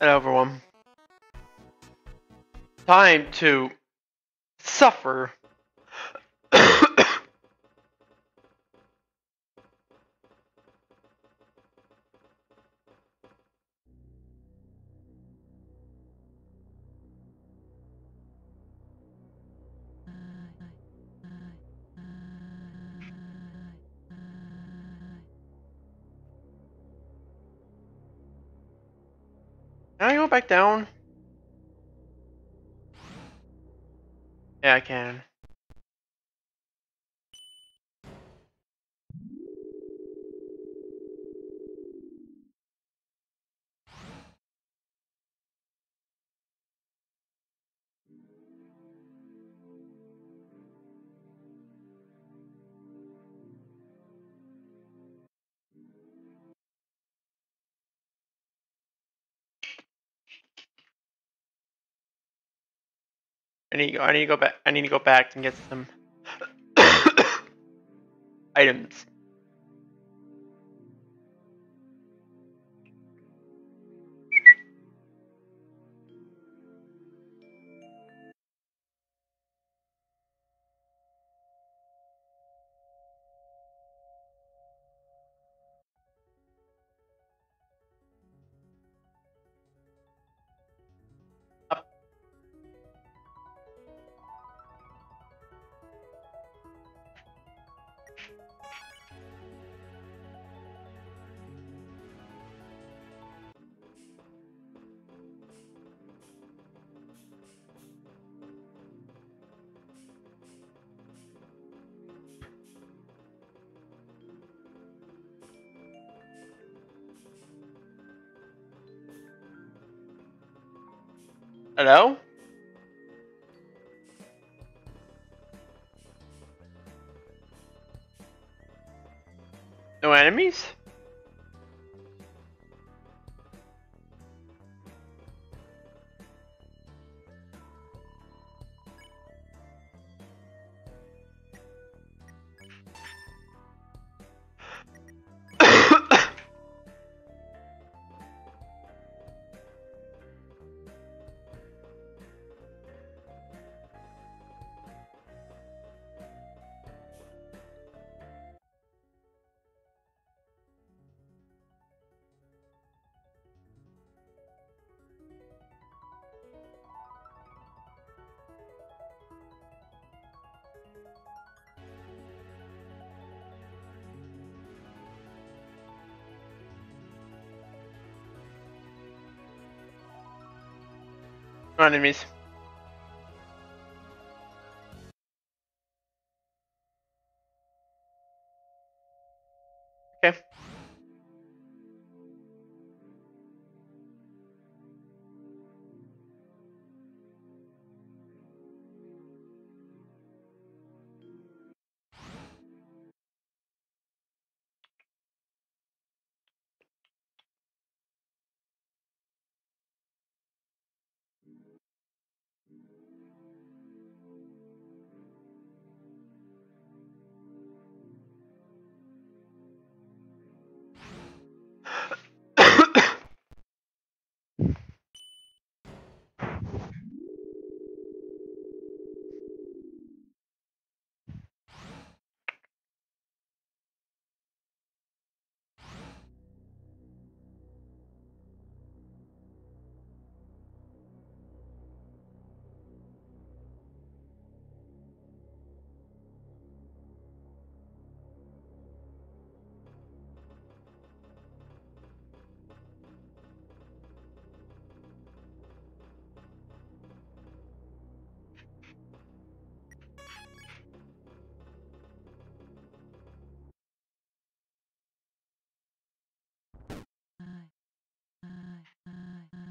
Hello, everyone. Time to suffer. Back down? Yeah, I can. I need to go, I need to go back. I need to go back and get some items. Hello? No enemies? Enemies.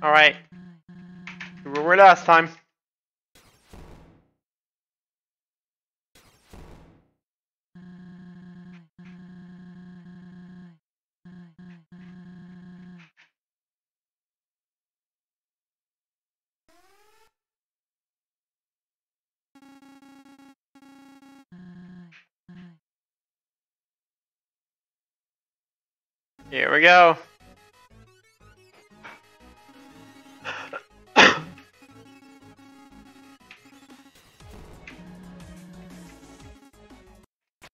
Alright. We were last time. Here we go.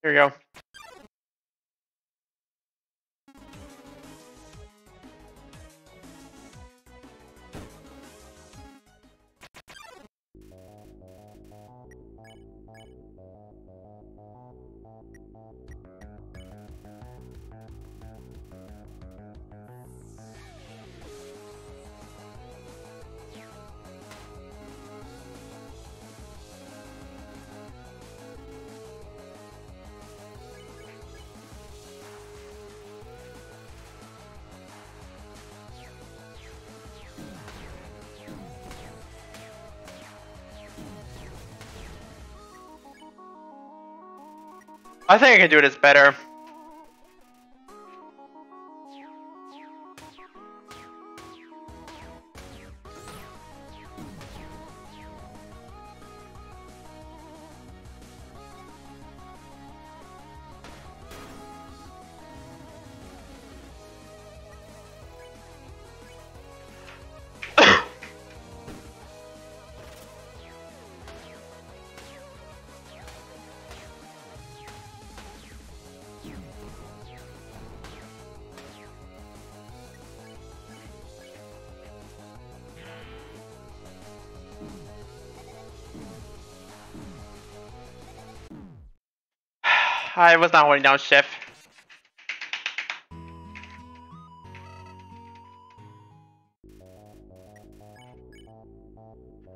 Here we go. I think I can do it. this better. I was not holding down shift.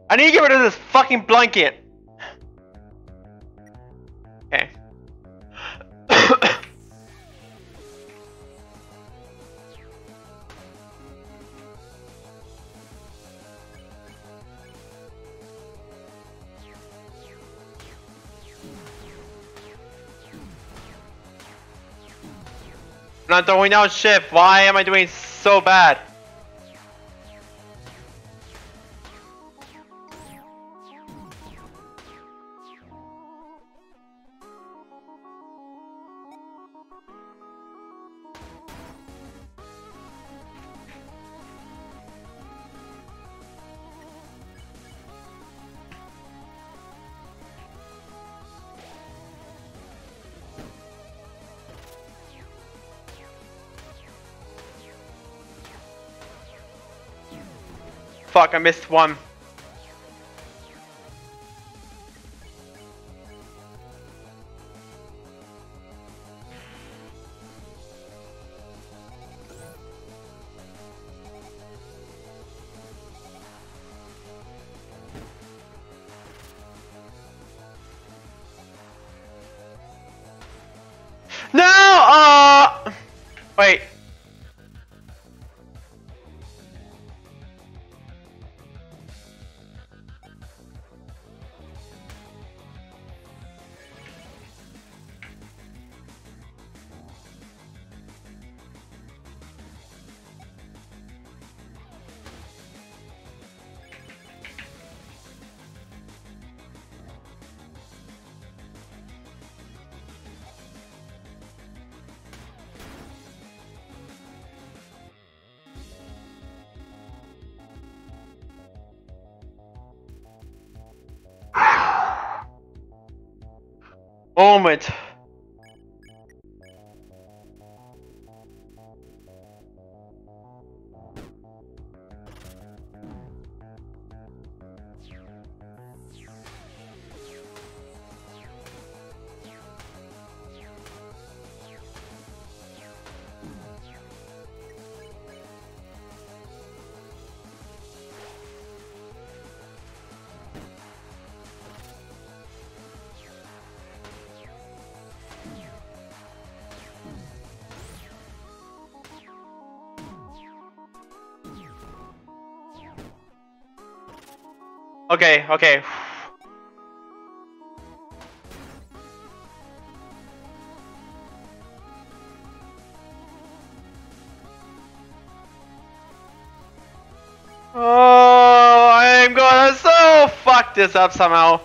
I need to get rid of this fucking blanket. Not throwing down shift. Why am I doing so bad? I missed one. Moment. Okay, okay. Oh, I'm gonna so fuck this up somehow.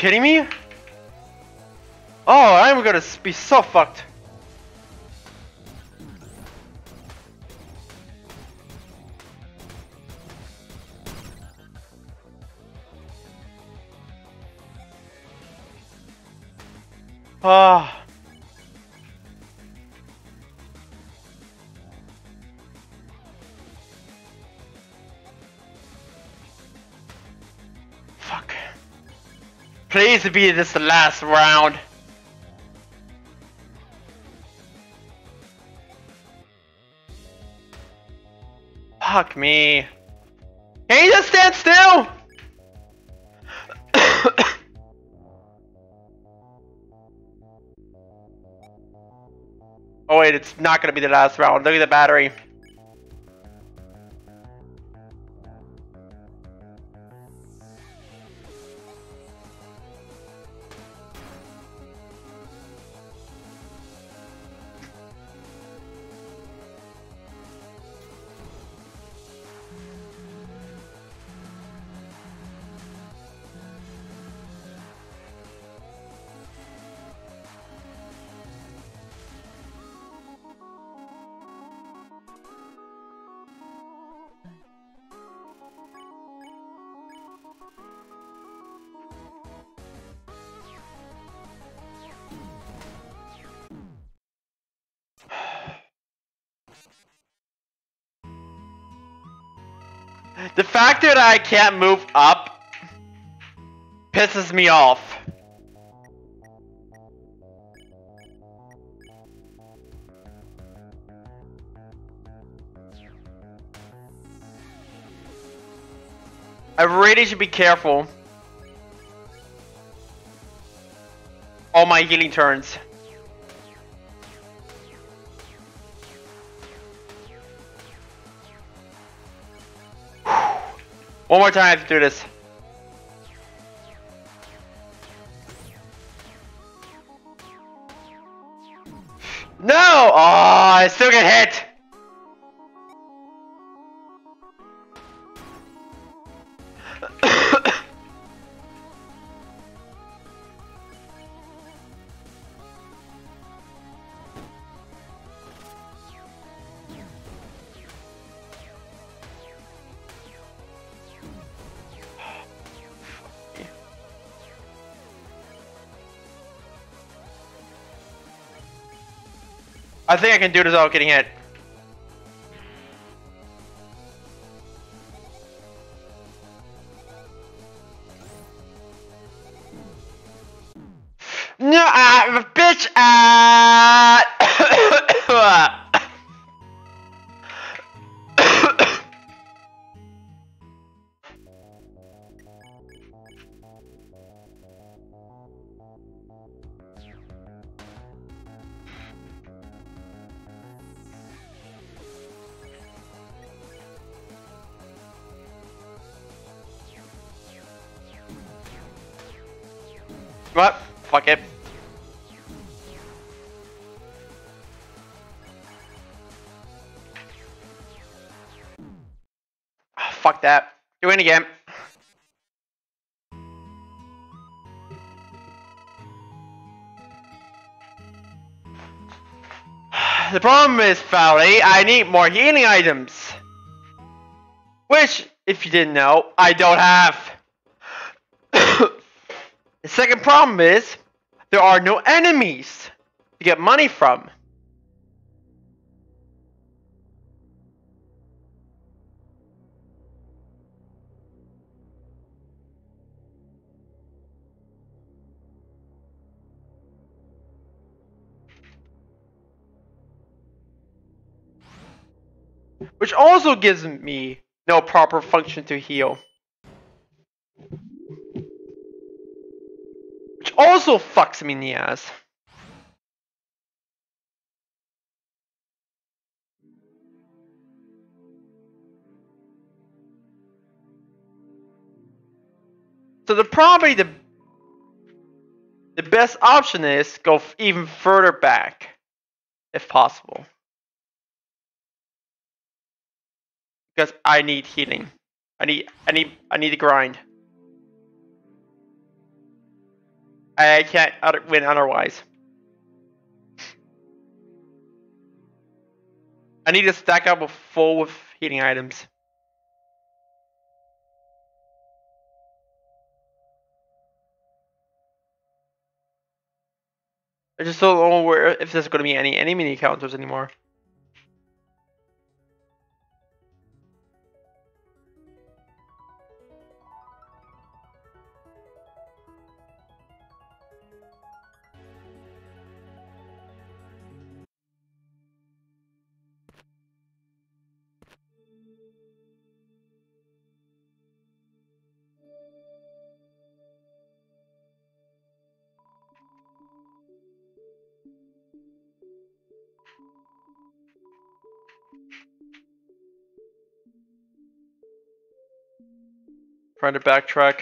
Kidding me? Oh, I'm gonna be so fucked. Ah. Please be this the last round. Fuck me. Can you just stand still? oh wait, it's not gonna be the last round. Look at the battery. Fact that I can't move up pisses me off. I really should be careful. All my healing turns. One more time to do this. I think I can do it without getting hit. The problem is, Fowley, I need more healing items. Which, if you didn't know, I don't have. The second problem is there are no enemies to get money from. Which also gives me no proper function to heal. Which also fucks me in the ass. So the probably the the best option is go even further back, if possible. Because I need healing. I need I need I need to grind. I can't win otherwise. I need to stack up a full with healing items. I just don't know where if there's going to be any enemy encounters anymore. Trying to backtrack.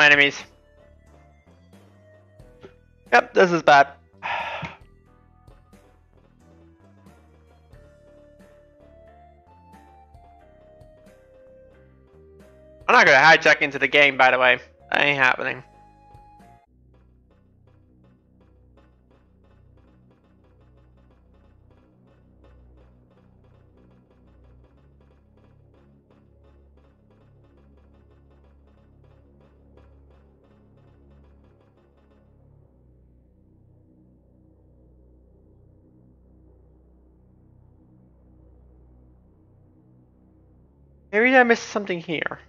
Enemies. Yep, this is bad. I'm not gonna hijack into the game, by the way. That ain't happening. I missed something here.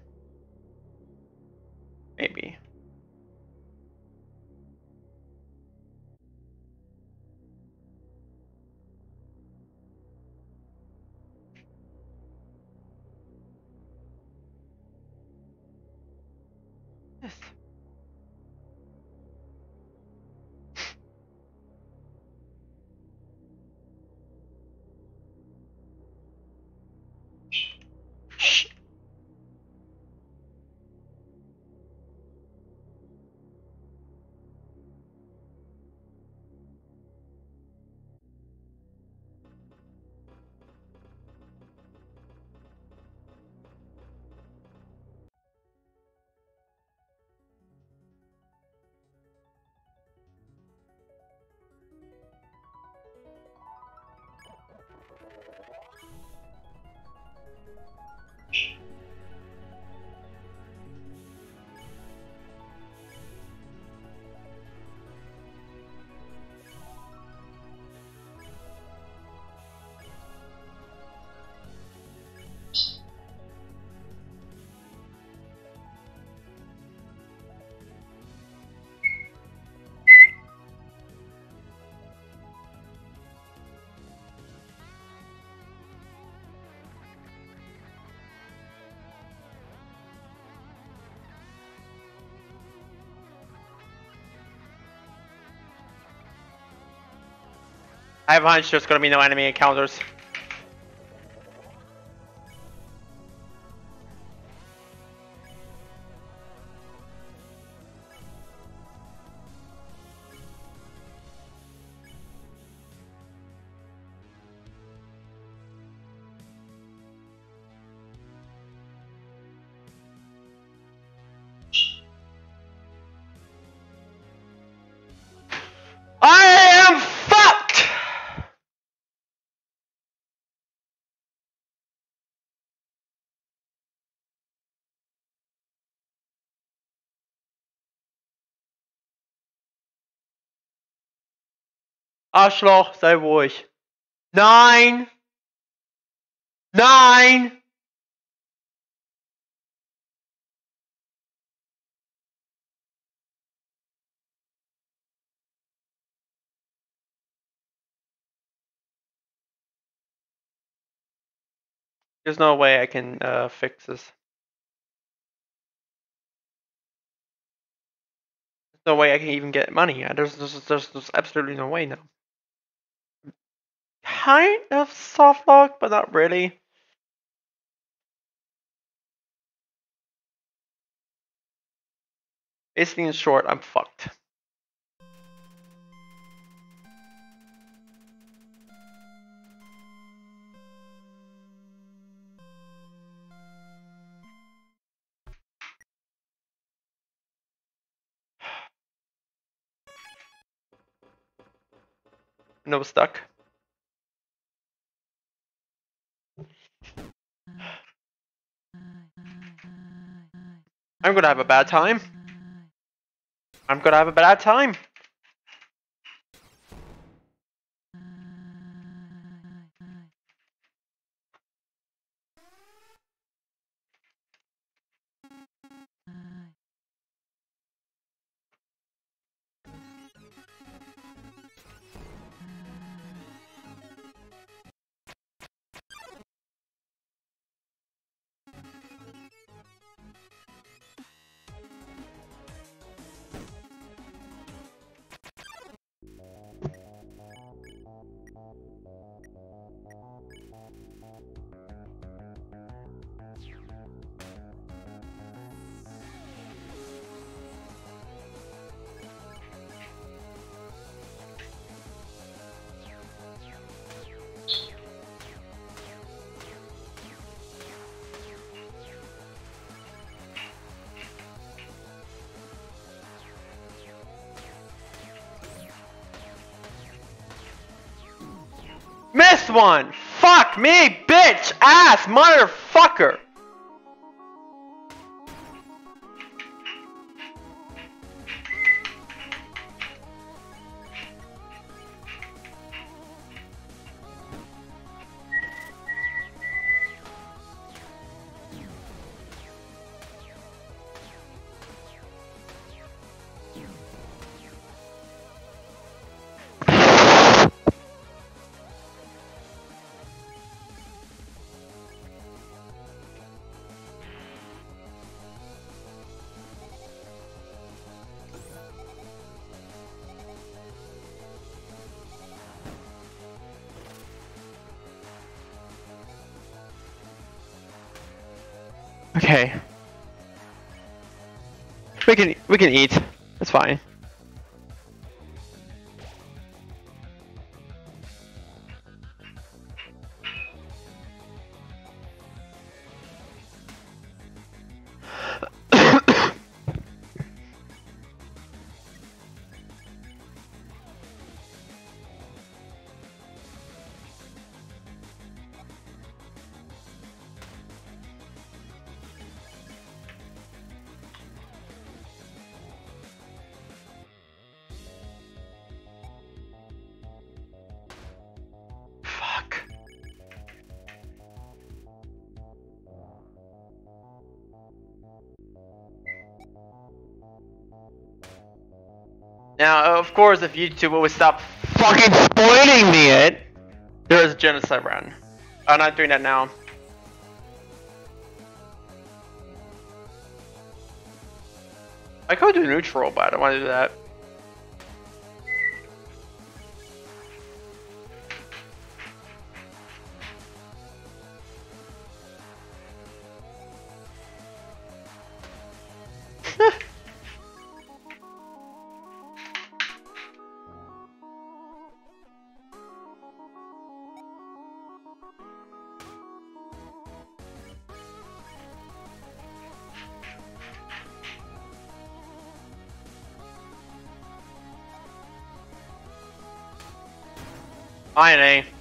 I have a hunch there's gonna be no enemy encounters. Arschloch, sei ruhig. Nein! Nein! There's no way I can uh, fix this. There's no way I can even get money. There's, there's, there's, there's absolutely no way now. Kind of soft lock, but not really. Basically, in short, I'm fucked. No stuck. I'm gonna have a bad time. I'm gonna have a bad time. One! Fuck me, bitch! Ass, motherfucker! Okay. We can we can eat. That's fine. Now, of course, if YouTube would stop fucking spoiling me it, there is a genocide run. I'm not doing that now. I could do neutral, but I don't want to do that. Fine, eh?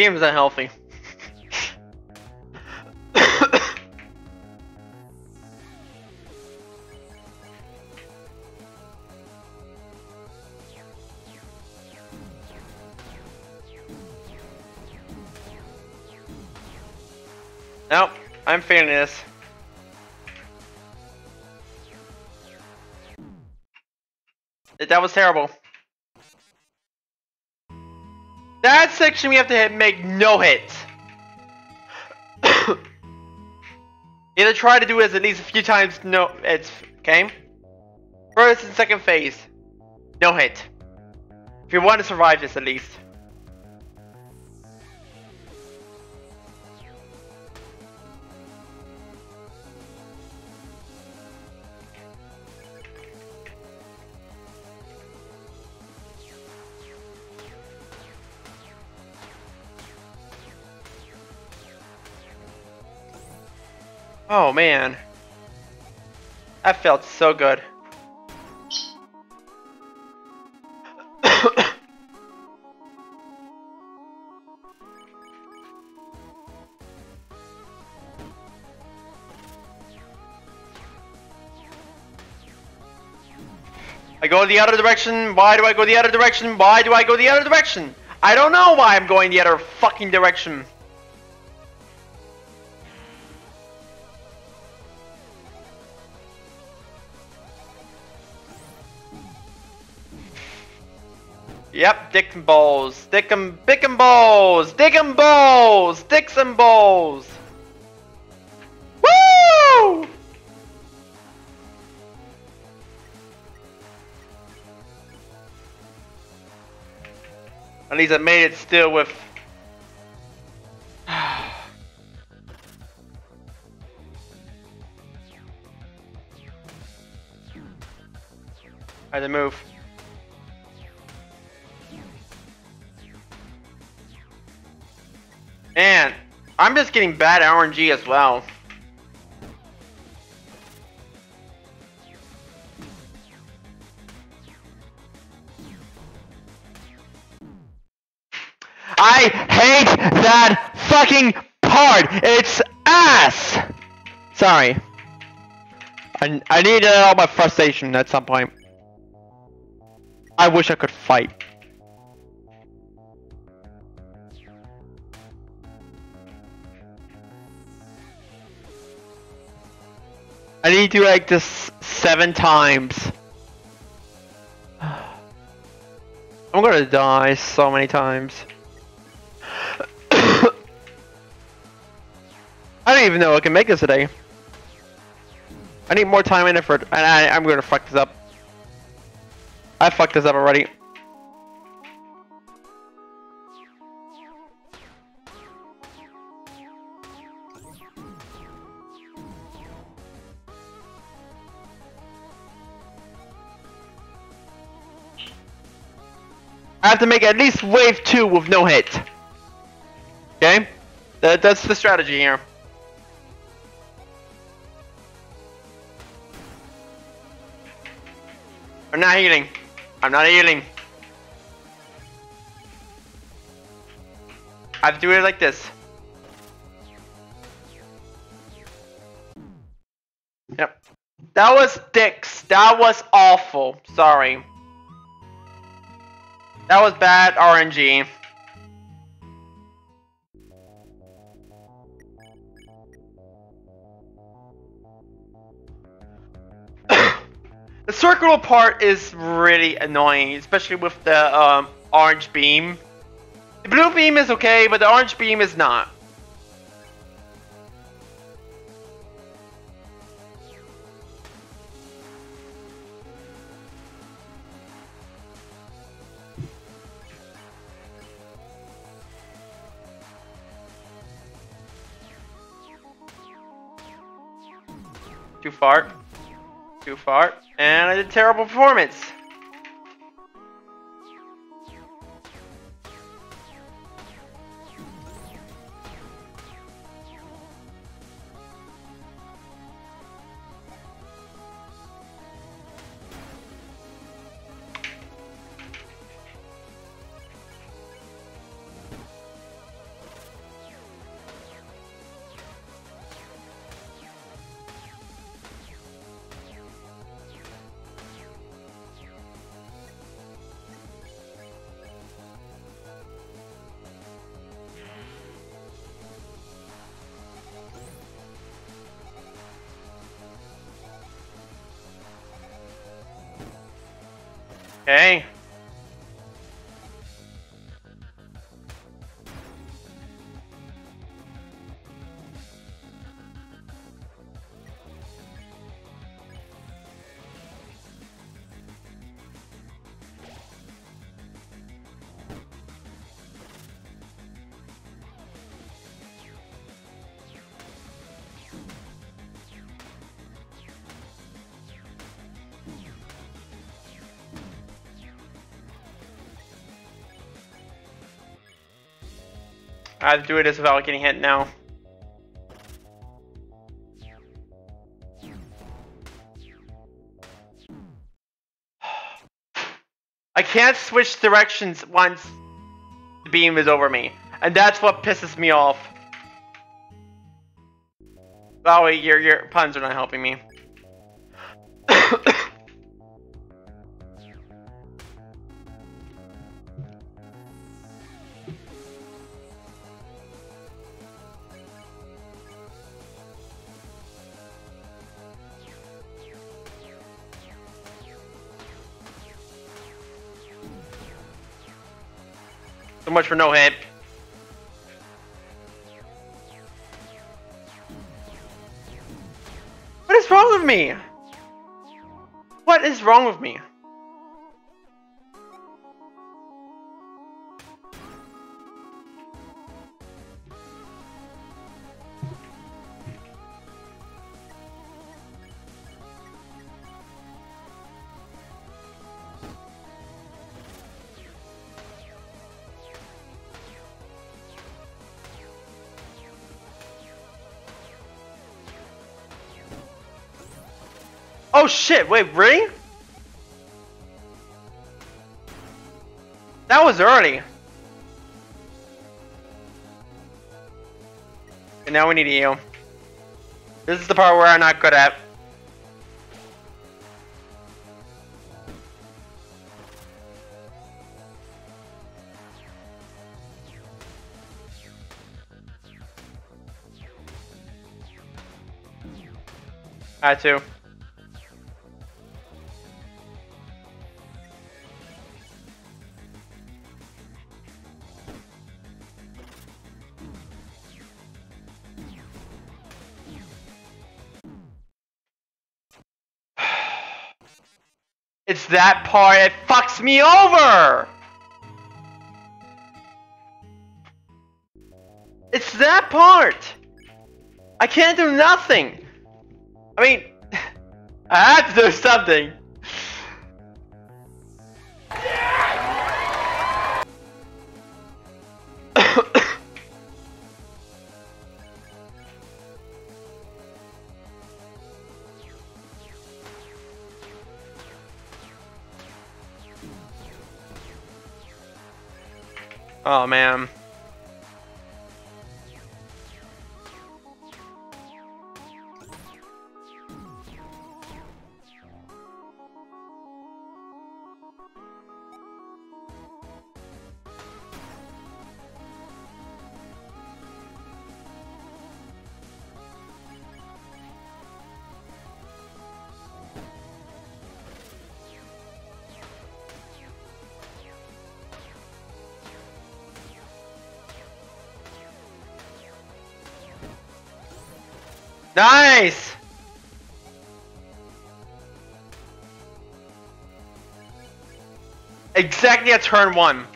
Game is unhealthy. nope, I'm failing this. That was terrible. That section we have to hit, make no hits. Either try to do this at least a few times, no, it's, okay? First and second phase, no hit. If you want to survive this at least. Oh man. That felt so good. I go the other direction. Why do I go the other direction? Why do I go the other direction? I don't know why I'm going the other fucking direction. Yep, dick and balls. Dick and bick and balls. Dick and balls. Dicks and balls. Woo! At least I made it still with I had to move. Man, I'm just getting bad RNG as well. I hate that fucking part. It's ass. Sorry. I I need all my frustration at some point. I wish I could fight. I need to do like this seven times. I'm gonna die so many times. I don't even know I can make this today. I need more time and effort, and I, I'm gonna fuck this up. I fucked this up already. I have to make at least wave two with no hit. Okay? That, that's the strategy here. I'm not healing. I'm not healing. I have to do it like this. Yep. That was dicks. That was awful. Sorry. That was bad RNG. the circular part is really annoying, especially with the um, orange beam. The blue beam is okay, but the orange beam is not. Too far. Too far. And I did terrible performance. Okay. I do it as without getting hit now. I can't switch directions once the beam is over me. And that's what pisses me off. Oh wait, your, your puns are not helping me. For no hit. What is wrong with me? What is wrong with me? Oh shit, wait, really? That was early. And now we need you. This is the part where I'm not good at. I had that part that fucks me over! It's that part! I can't do nothing! I mean, I have to do something! Oh man. Nice! Exactly at turn one.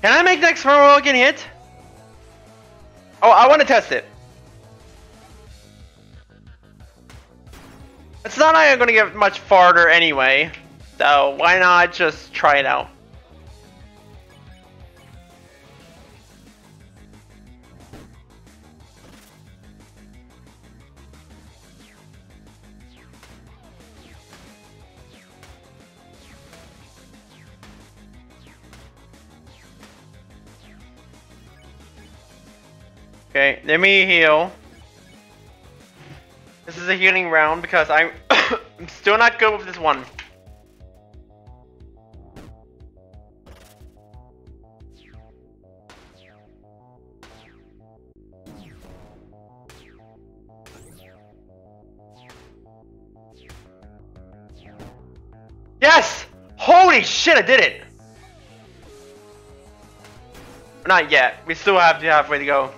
Can I make next turn while getting hit? Oh, I want to test it. It's not like I'm going to get much farther anyway. So why not just try it out? let me heal. This is a healing round because I'm, I'm still not good with this one. Yes! Holy shit, I did it! Not yet. We still have to halfway to go.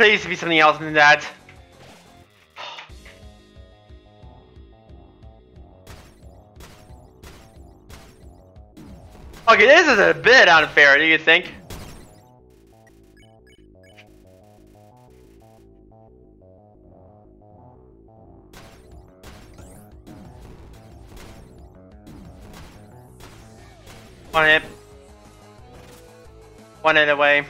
Please be something else than that. Okay, this is a bit unfair, do you think? One hit. One hit away.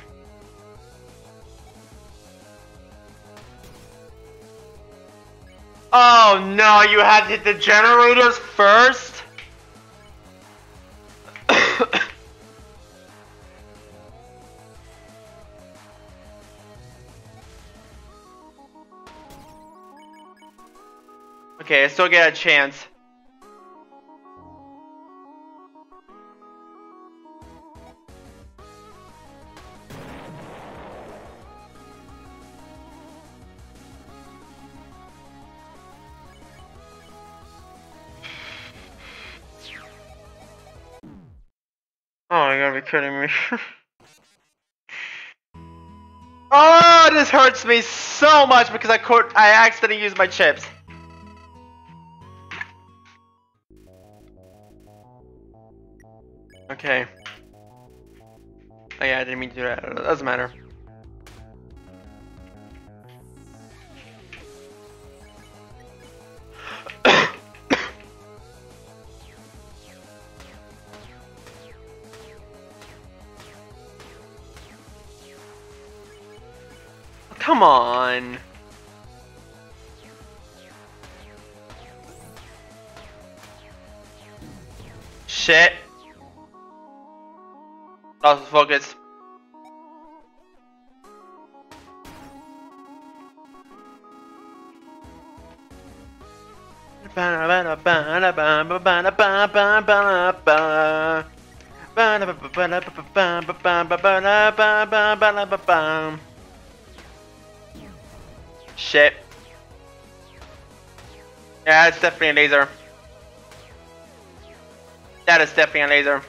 Oh no, you had to hit the generators first? okay, I still get a chance. Kidding me. oh, this hurts me so much because I could I accidentally used my chips. Okay. Oh yeah, I didn't mean to do that. It doesn't matter. Come on. Shit. Lost focus. Yeah, it's definitely a laser. That is definitely a laser.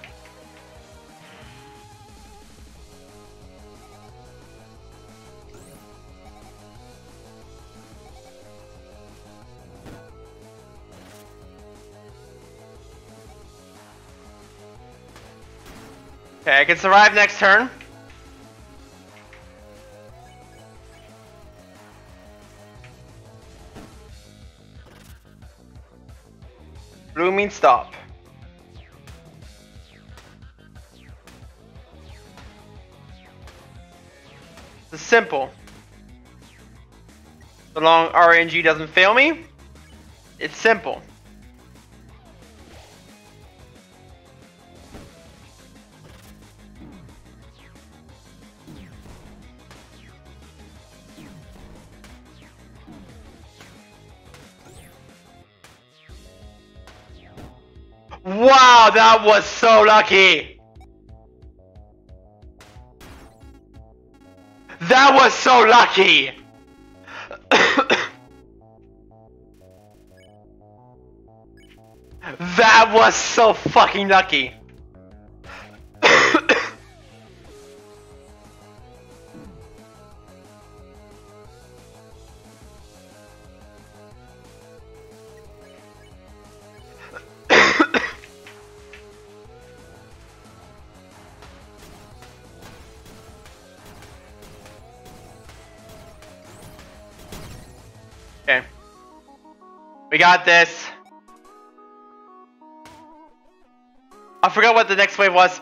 Okay, I can survive next turn. Stop. It's simple. So long RNG doesn't fail me, it's simple. That was so lucky! That was so lucky! that was so fucking lucky! We got this. I forgot what the next wave was.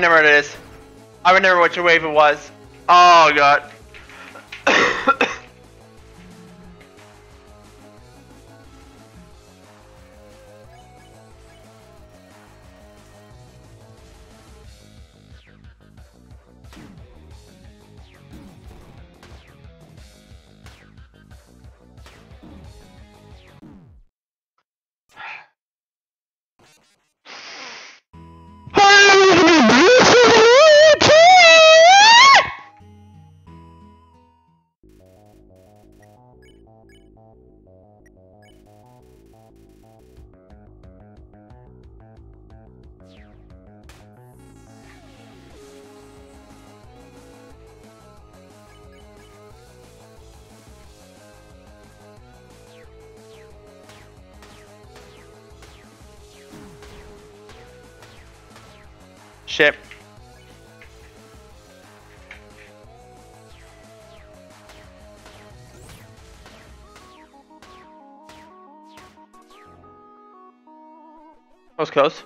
Remember what it is. I remember which wave it was. Oh god. Close.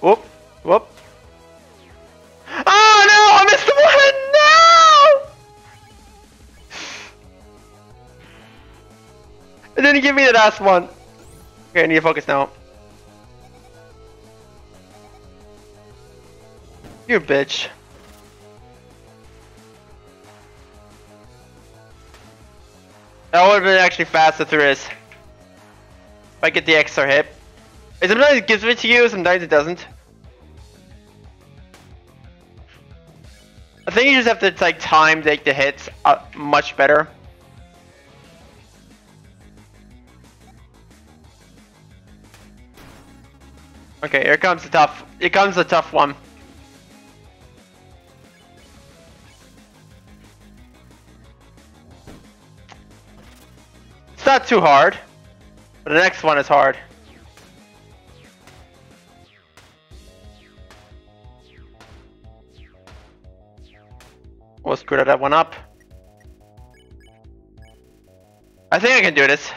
Whoop, whoop. Didn't give me the last one. Okay, I need to focus now. You bitch. That would have been actually faster through this. If I get the extra hit. Sometimes it gives it to you, sometimes it doesn't. I think you just have to like time take the hits uh, much better. Okay, here comes the tough. Here comes the tough one. It's not too hard, but the next one is hard. We'll screw that one up. I think I can do this.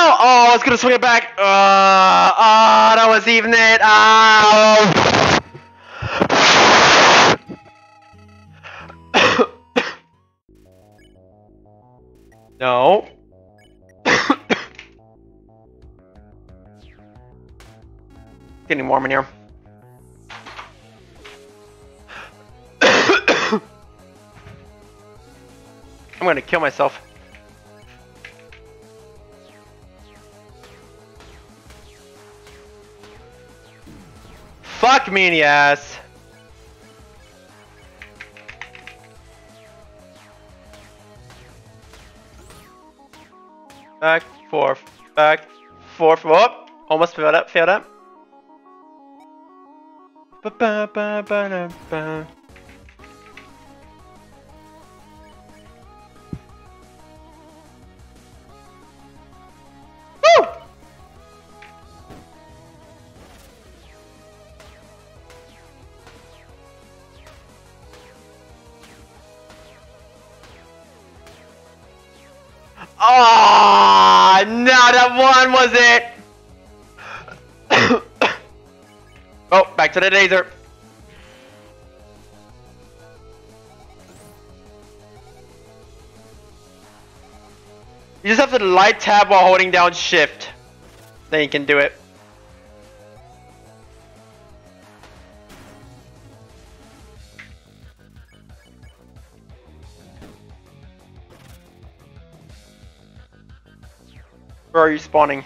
Oh, I was gonna swing it back. Uh, oh, that was even it. Oh. no. Getting warm in here. I'm gonna kill myself. Fuck me ass. Back, forth, back, forth. Oh, almost failed up, failed up. Ba -ba -ba laser. You just have to light tab while holding down shift. Then you can do it. Where are you spawning?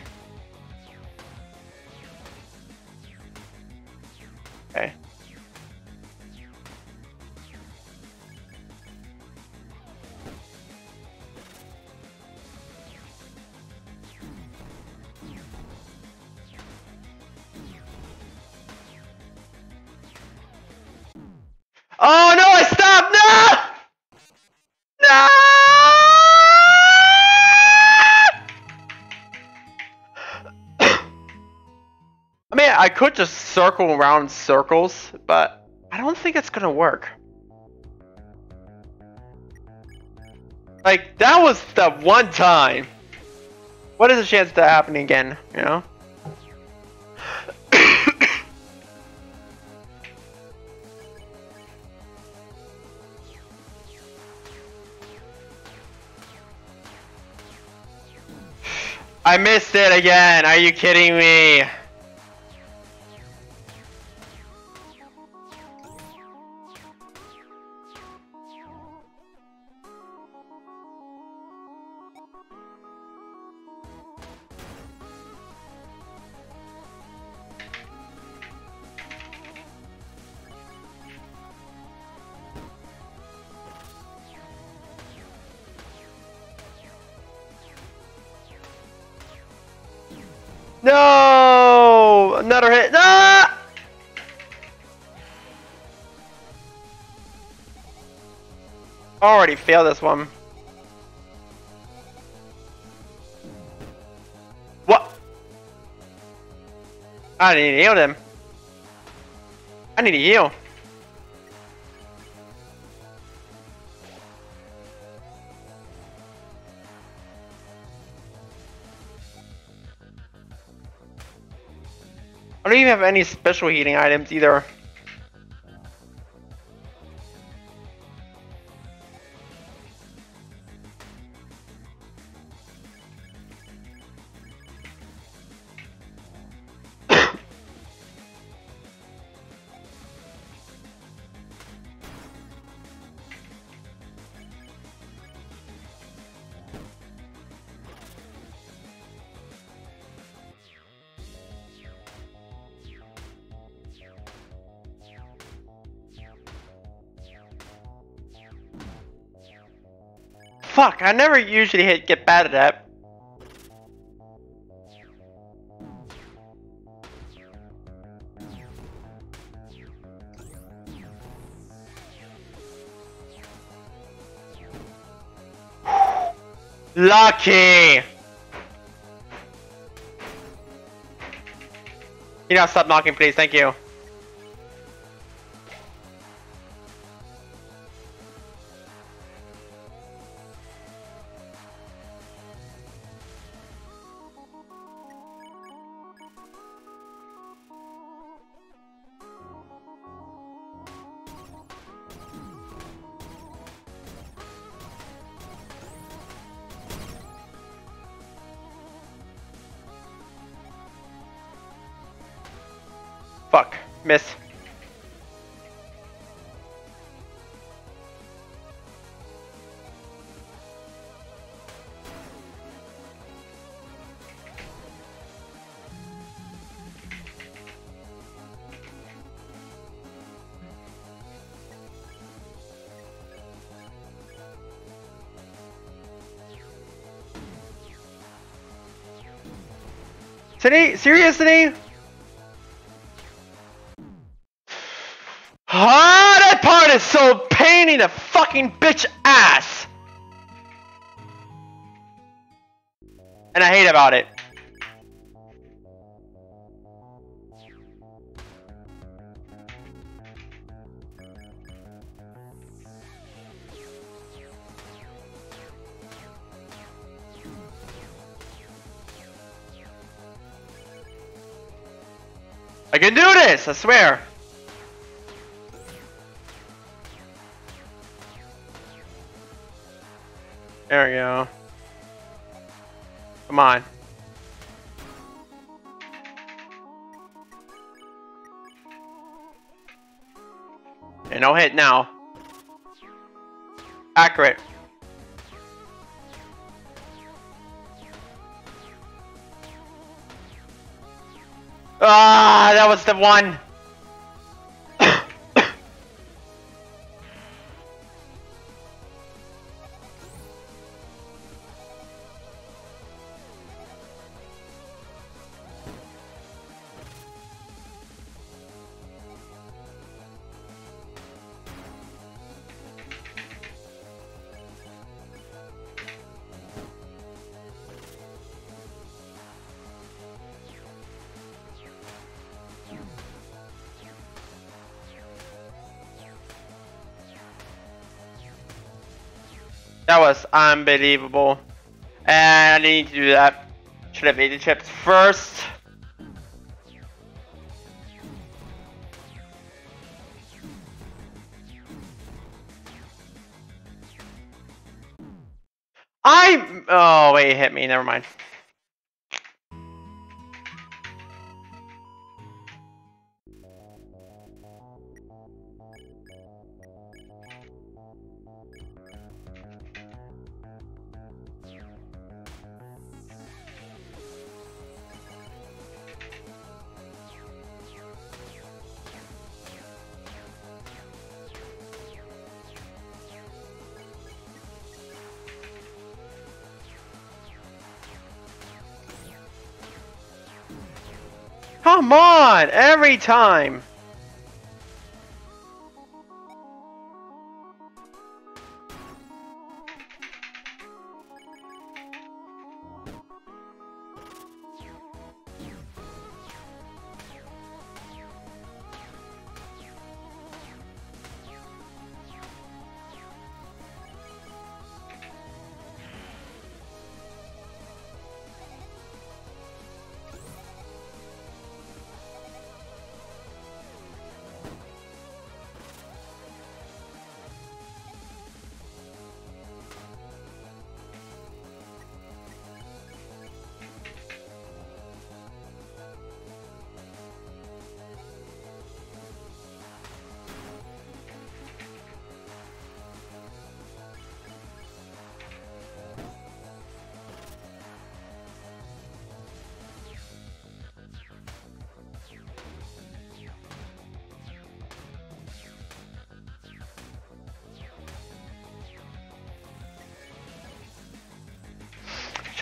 Could just circle around circles, but I don't think it's gonna work. Like, that was the one time. What is the chance of that happening again, you know? I missed it again. Are you kidding me? No! Another hit. Ah! Already failed this one. What? I need to heal them. I need to heal. Even have any special heating items either. Fuck, I never usually hit get bad at that. Lucky! You know, stop knocking, please. Thank you. Fuck. Miss. Today, seriously? Pain in fucking bitch ass! And I hate about it. I can do this, I swear. There we go. Come on. Okay, no hit now. Accurate. Ah, that was the one. Unbelievable. And I need to do that. Should have ate the chips first. I oh wait, it hit me. Never mind. Come on, every time.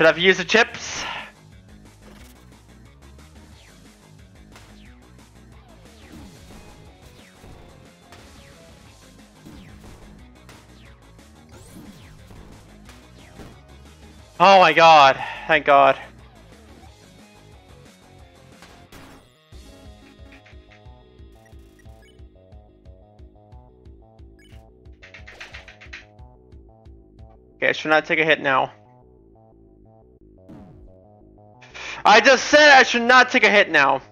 Should have used the chips. Oh my god, thank god. Okay, should not take a hit now. I just said I should not take a hit now.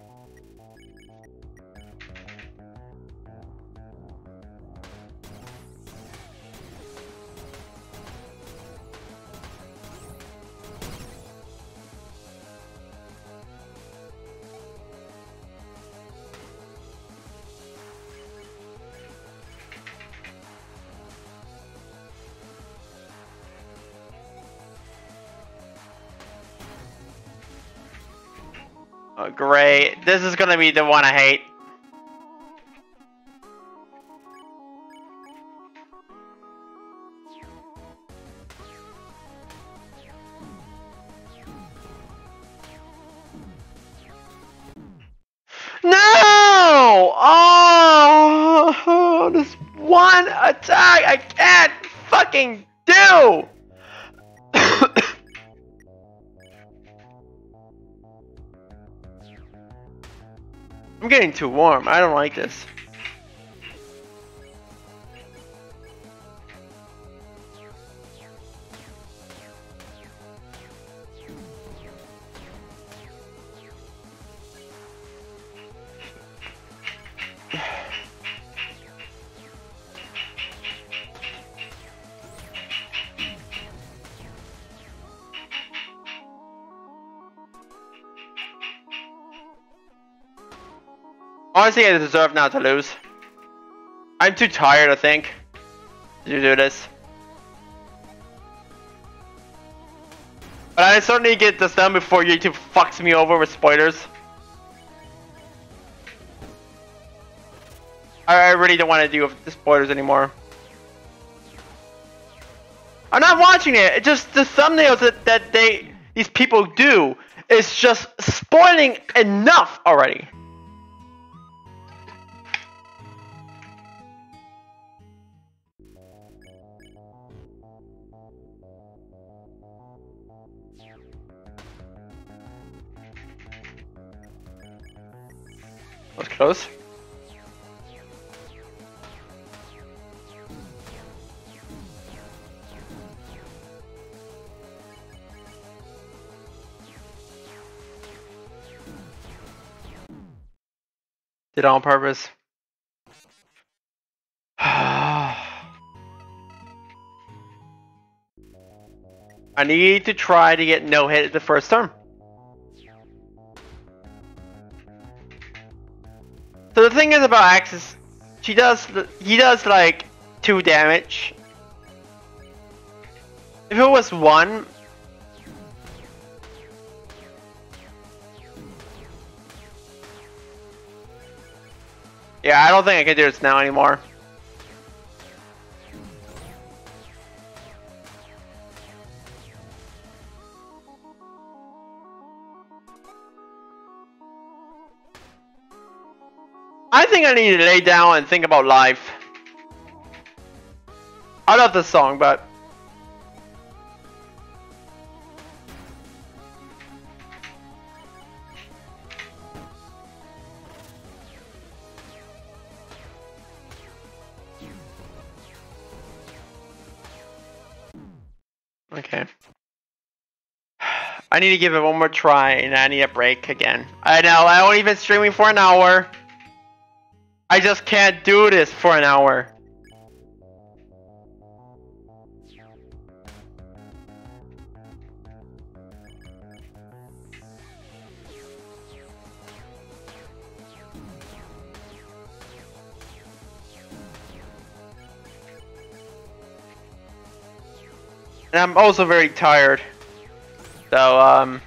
this is gonna be the one I hate. No! Oh, this one attack! I can't fucking getting too warm. I don't like this. Honestly, I deserve not to lose. I'm too tired, I think, to do this. But I certainly get this done before YouTube fucks me over with spoilers. I, really don't want to deal with the spoilers anymore. I'm not watching it. It's just the thumbnails that, that they these people do is just spoiling enough already. Was close. Did it on purpose. I need to try to get no hit at the first turn. So the thing is about Axis, she does, he does like two damage. If it was one, Yeah, I don't think I can do this now anymore. I think I need to lay down and think about life. I love this song, but Okay. I need to give it one more try and I need a break again. I know, I only been streaming for an hour. I just can't do this for an hour. And I'm also very tired. So, um...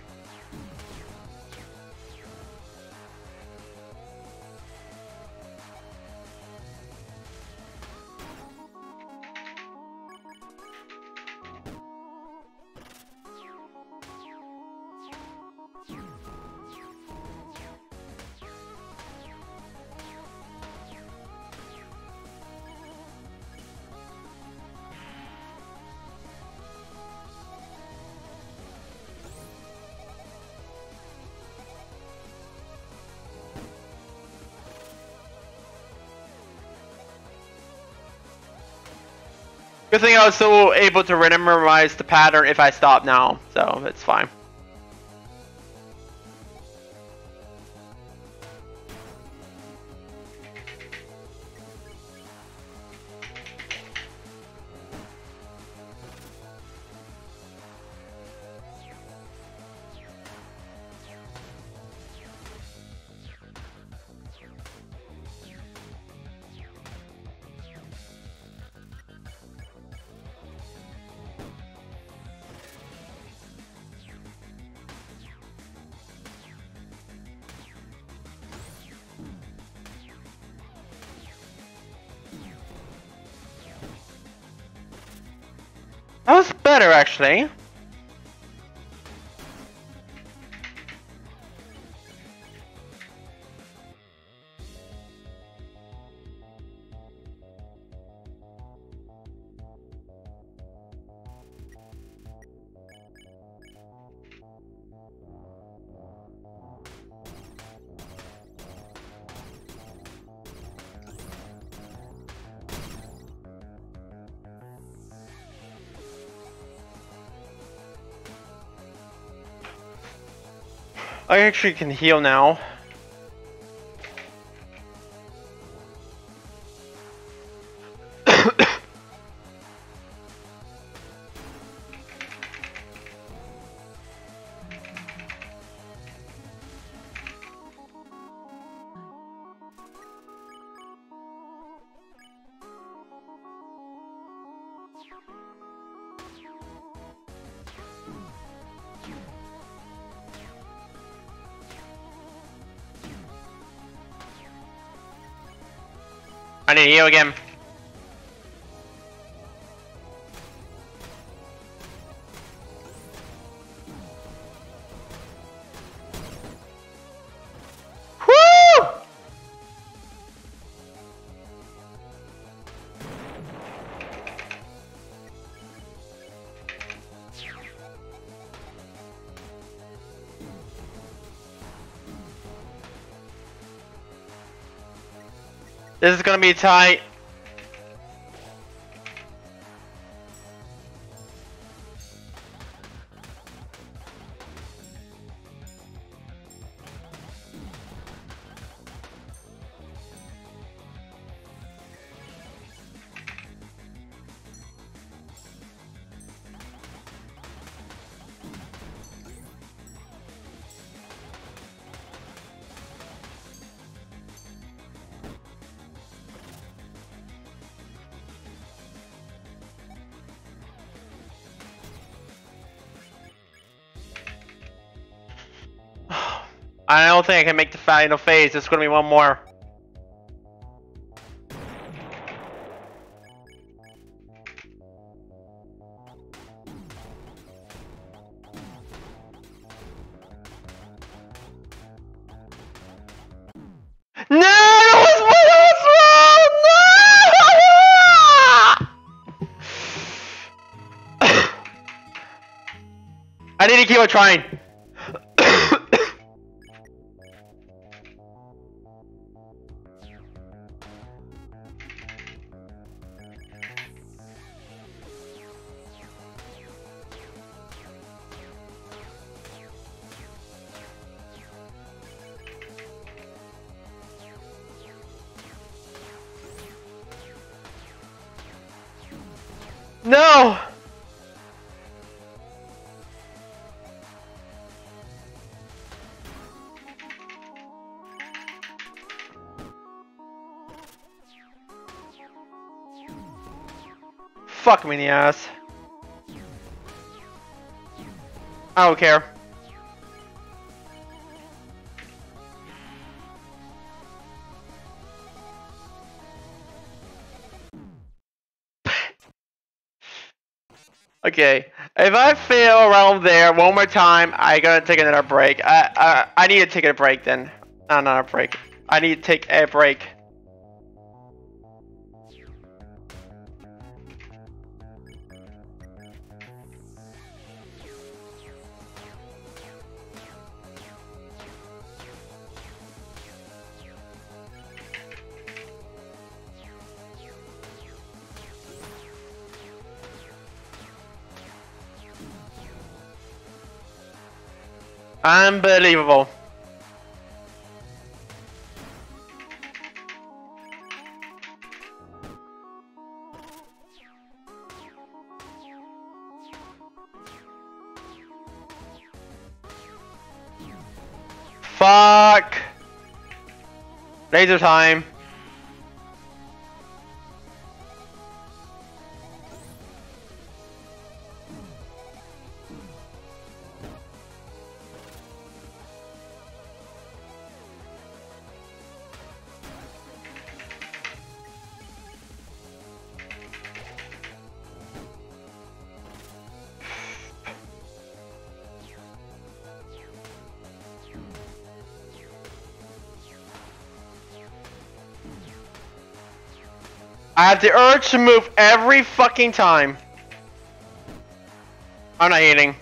Good thing I was still able to memorize the pattern if I stop now, so it's fine. Actually. I actually can heal now. I need heal again. This is gonna be tight. Don't think I can make the final phase. There's gonna be one more. No! That was my last one! No! I need to keep on trying. No! Fuck me in the ass. I don't care. Okay, if I fail around there one more time, I gotta take another break. I I, I need to take a break then. Not another break. I need to take a break. Unbelievable. Fuck. Laser time. The urge to move every fucking time. I'm not eating.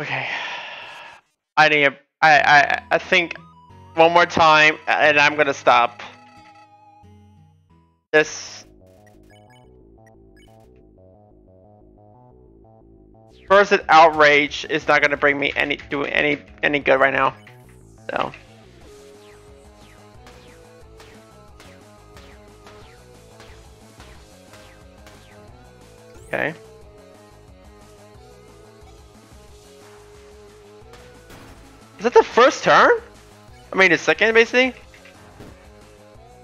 Okay. I need. I I I think one more time, and I'm gonna stop. This First outrage is not gonna bring me any do any any good right now. So. Okay. Is that the first turn? I mean, the second, basically?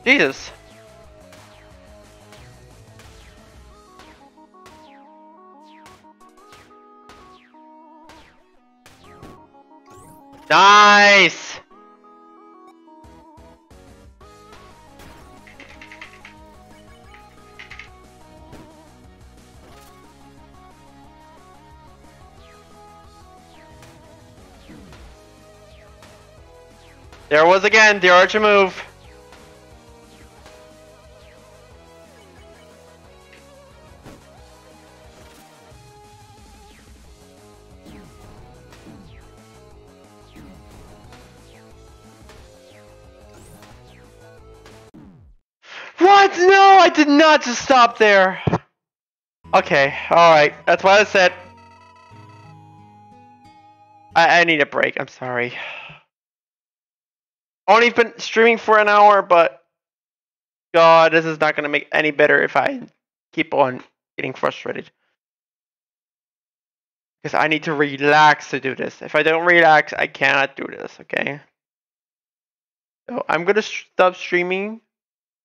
Jesus. Nice! There was again the archer move. Just stop there. Okay, alright. That's what I said. I, I need a break. I'm sorry. Only been streaming for an hour, but God, this is not gonna make any better if I keep on getting frustrated. Because I need to relax to do this. If I don't relax, I cannot do this, okay? So I'm gonna stop streaming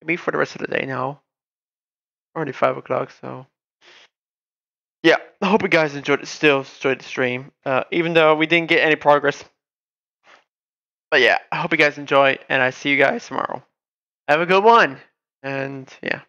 maybe for the rest of the day now. Already five o'clock, so yeah. I hope you guys enjoyed it. Still enjoyed the stream, uh, even though we didn't get any progress. But yeah, I hope you guys enjoy, and I see you guys tomorrow. Have a good one, and yeah.